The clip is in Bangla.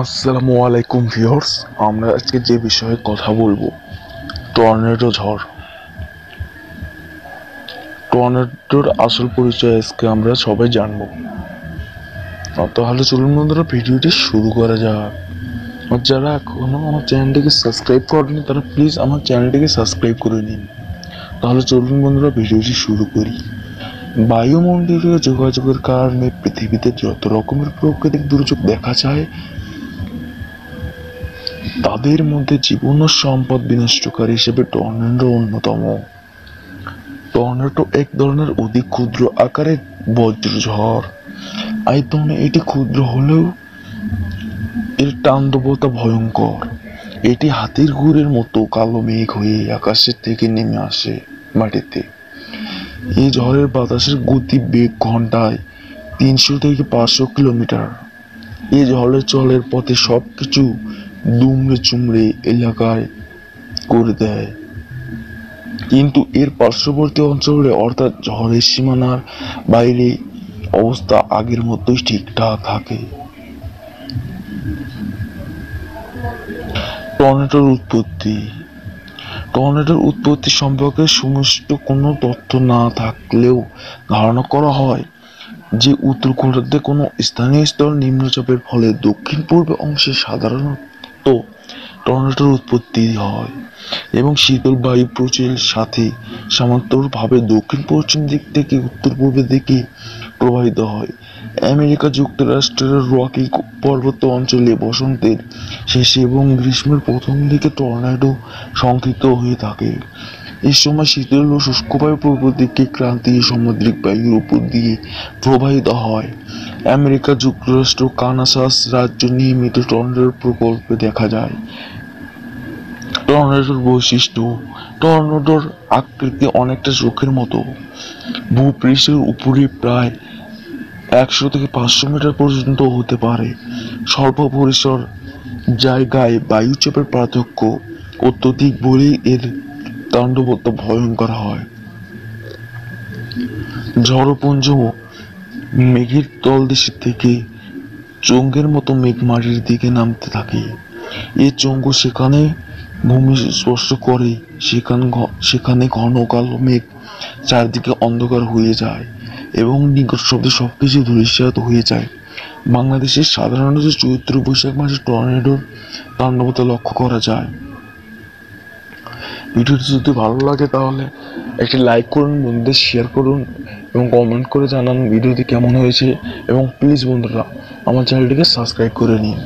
আসসালামু আলাইকুম ভিউয়ার্স, আমরা আজকে যে বিষয়ে কথা বলব, টর্নেডো ঝড়। টর্নেডোর আসল পরিচয় আজকে আমরা সবাই জানব। তাহলে চলুন বন্ধুরা, ভিডিওটি শুরু করা যাক। আর যারা এখনও আমার চ্যানেলটিকে সাবস্ক্রাইব করেনি, তারা প্লিজ আমার চ্যানেলটিকে সাবস্ক্রাইব করে নিন। তাহলে চলুন বন্ধুরা, ভিডিওটি শুরু করি। বায়ুমণ্ডলীয় যোগাযোগের কারণে পৃথিবীতে যত রকমের প্রাকৃতিক দুর্যোগ দেখা যায় তাদের মধ্যে জীবন ও সম্পদ বিনষ্টকারী হিসেবে টর্নেডো অন্যতম। টর্নেডো এক ধরনের অতি ক্ষুদ্র আকারের বজ্রঝড় আয়তনে এটি ক্ষুদ্র হলেও এর তাণ্ডবতা ভয়ঙ্কর। এটি হাতির ঘুরের মতো কালো মেঘ হয়ে আকাশের থেকে নেমে আসে মাটিতে। এই ঝড়ের বাতাসের গতি বেগ ঘন্টায় তিনশো থেকে পাঁচশো কিলোমিটার। এই ঝড়ের চলের পথে সবকিছু দুমড়ে চুমড়ে এলাকায় করে দেয়। কিন্তু এর পার্শ্ববর্তী অঞ্চলে অর্থাৎ ঝড়ের সীমানার বাইরে অবস্থা আগের মতোই ঠিকঠাক থাকে। টর্নেডোর উৎপত্তি। টর্নেডোর উৎপত্তি সম্পর্কে সুমিষ্ট কোনো তথ্য না থাকলেও ধারণা করা হয় যে উত্তর গোলার্ধে কোনো স্থানীয় স্তর নিম্নচাপের ফলে দক্ষিণ পূর্ব অংশে সাধারণত টর্নেডোর উৎপত্তি হয় এবং শীতল বায়ু প্রচুর সাথে সমান্তরভাবে দক্ষিণ পশ্চিম দিক থেকে উত্তর পূর্বের দিকে প্রবাহিত হয়। আমেরিকা যুক্তরাষ্ট্রের রকি পর্বত অঞ্চলে বসন্তের শেষে এবং গ্রীষ্মের প্রথম দিকে টর্নেডো সংক্ষিপ্ত হয়ে থাকে। এই সময় শীতল ও শুষ্ক পূর্ব দিকে ক্রান্তীয় সামুদ্রিক বায়ুর উপর দিয়ে প্রবাহিত হয়। আমেরিকা যুক্তরাষ্ট্র কানাসাস রাজ্য নিয়মিত টর্নেডোর প্রকল্পে দেখা যায়। টর্নেডোর বৈশিষ্ট্য, টর্নেডোর আকৃতি অনেকটা চোখের মতো। ভূপৃষ্ঠের উপরে প্রায় একশো থেকে পাঁচশো মিটার পর্যন্ত হতে পারে। স্বল্প পরিসর জায়গায় বায়ুচাপের পার্থক্য অত্যধিক বলেই এর তাণ্ডবত্ব ভয়ঙ্কর হয়। ঝড়পুঞ্জ মেঘের তলদেশ থেকে চঙ্গের মতো মেঘ মাটির দিকে নামতে থাকে। এই চঙ্গ সেখানে ভূমি স্পর্শ করে, সেখান সেখানে ঘন কালো মেঘ চারদিকে অন্ধকার হয়ে যায় এবং নিকট শব্দে সবকিছু ধূলিসাৎ হয়ে যায়। বাংলাদেশের সাধারণত চৈত্র বৈশাখ মাসে টর্নেডোর তাণ্ডবতা লক্ষ্য করা যায়। ভিডিওটি যদি ভালো লাগে তাহলে একটি লাইক করুন, বন্ধুদের শেয়ার করুন এবং কমেন্ট করে জানান ভিডিওটি কেমন হয়েছে এবং প্লিজ বন্ধুরা আমার চ্যানেলটিকে সাবস্ক্রাইব করে নিন।